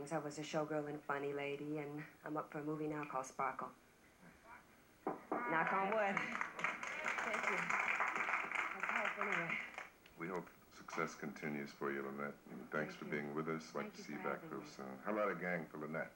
things. I was a showgirl and funny lady, and I'm up for a movie now called Sparkle. Knock on wood. Thank you. We hope success continues for you, Lonette. And thanks Thank for you. being with us. Like Thank to see you back real soon. How about a gang for Lonette?